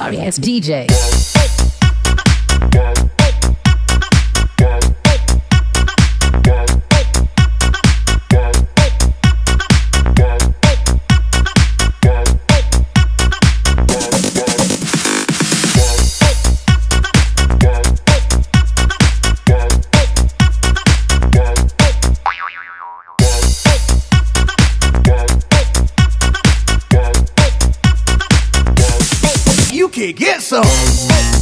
sorry ass DJ. Get some.